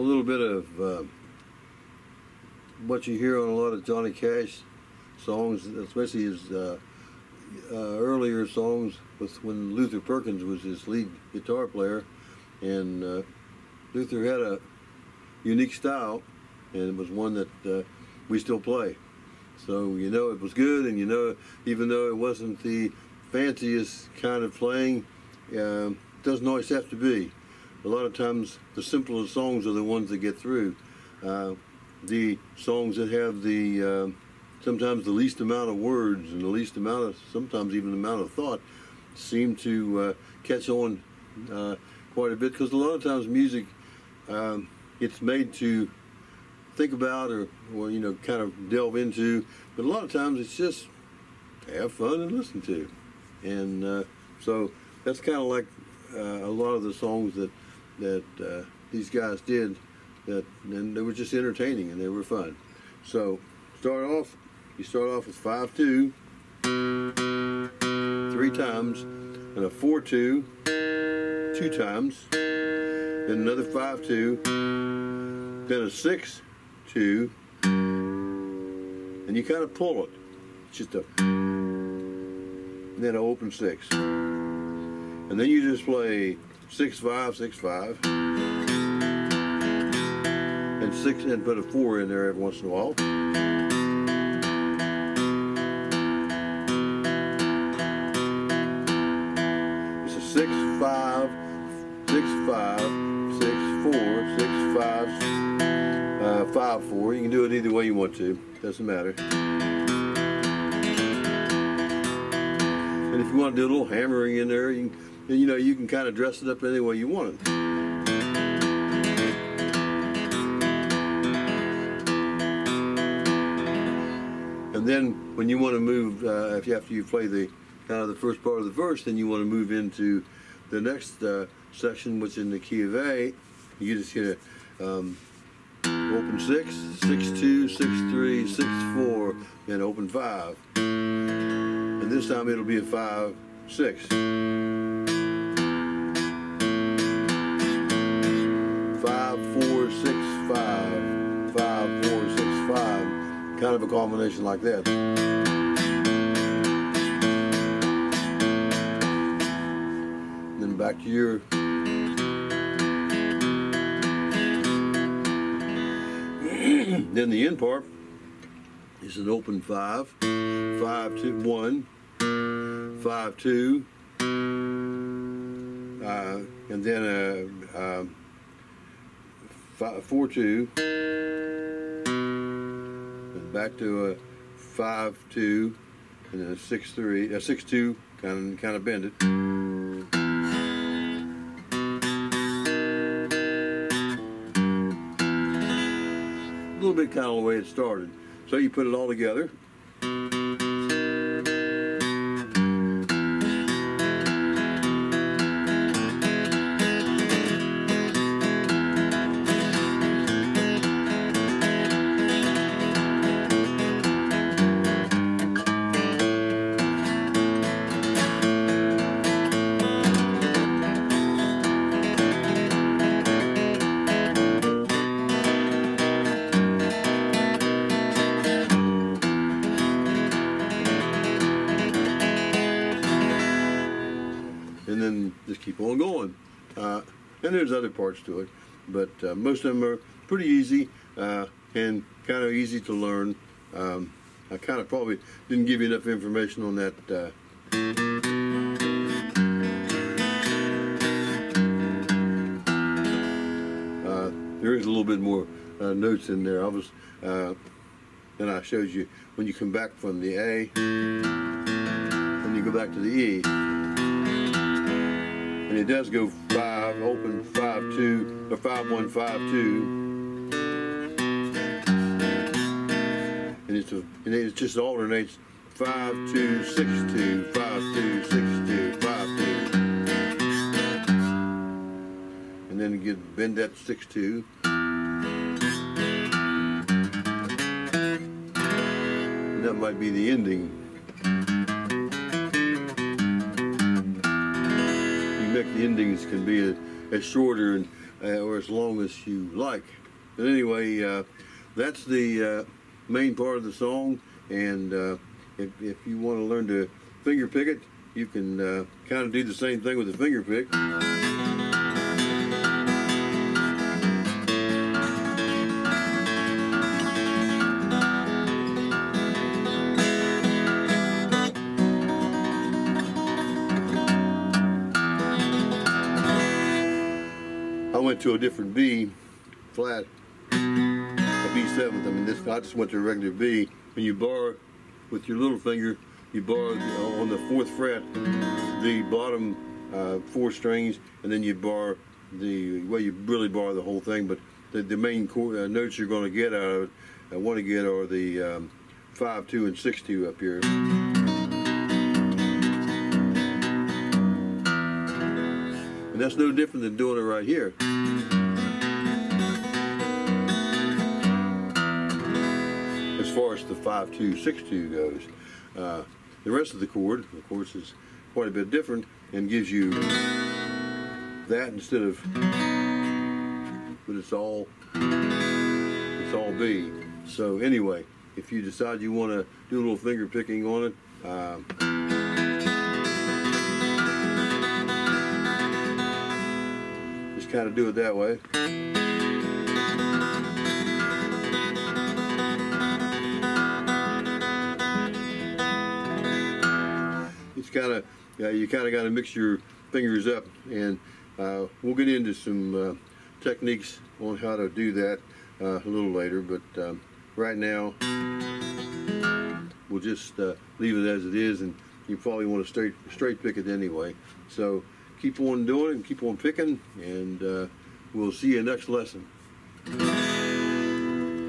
a little bit of uh, what you hear on a lot of Johnny Cash songs, especially his uh, uh, earlier songs with when Luther Perkins was his lead guitar player, and uh, Luther had a unique style, and it was one that uh, we still play. So you know it was good, and you know even though it wasn't the fanciest kind of playing, uh, doesn't always have to be. A lot of times the simplest songs are the ones that get through. Uh, the songs that have the uh, sometimes the least amount of words and the least amount of sometimes even amount of thought seem to uh, catch on uh, quite a bit because a lot of times music um, it's made to think about or, or you know kind of delve into but a lot of times it's just have fun and listen to and uh, so that's kind of like uh, a lot of the songs that that uh, these guys did that and they were just entertaining and they were fun. So start off you start off with 5-2 three times and a 4-2 two times then another 5-2 then a 6-2 and you kind of pull it. It's just a and then an open 6 and then you just play six five, six five, and six, and put a four in there every once in a while. It's a six five, six five, six four, six five, uh, five four. You can do it either way you want to. Doesn't matter. And if you want to do a little hammering in there, you can you know, you can kind of dress it up any way you want it. And then when you want to move, uh, after you play the kind of the first part of the verse, then you want to move into the next uh, section, which is in the key of A. You just hit a um, open six, six two, six three, six four, and open five. And this time it'll be a five six. Kind of a combination like that. then back to your then the end part. Is an open five, five two one, five two, uh, and then a, a five, four two back to a five two, and then a six three, a six two, kind of kind of bend it. A little bit kind of the way it started. So you put it all together. And there's other parts to it, but uh, most of them are pretty easy uh, and kind of easy to learn. Um, I kind of probably didn't give you enough information on that. Uh, uh there is a little bit more uh, notes in there. I was, uh, then I showed you when you come back from the A, and you go back to the E and it does go five, open five two, or five one five two. And it's a, and it just alternates five two six two, five two six two, five two. And then you get bend that six two. And that might be the ending. The endings can be as shorter and uh, or as long as you like. But anyway, uh, that's the uh, main part of the song, and if, if you want to learn to finger pick it, you can kind of do the same thing with the finger pick. Went to a different B flat, a B seventh. I mean, this I just went to a regular B. When you bar with your little finger, you bar on the fourth fret the bottom uh, four strings, and then you bar the well, you really bar the whole thing. But the, the main chord, uh, notes you're going to get out of it, I want to get are the um, five two and six two up here. And that's no different than doing it right here. As far as the 5262 goes. Uh, the rest of the chord, of course, is quite a bit different and gives you that instead of, but it's all, it's all B. So anyway, if you decide you want to do a little finger picking on it, um, kind of do it that way. It's kind of, you kind of got to mix your fingers up, and uh, we'll get into some uh, techniques on how to do that uh, a little later. But um, right now, we'll just uh, leave it as it is, and you probably want to straight straight pick it anyway. So keep on doing it and keep on picking, and uh, we'll see you next lesson.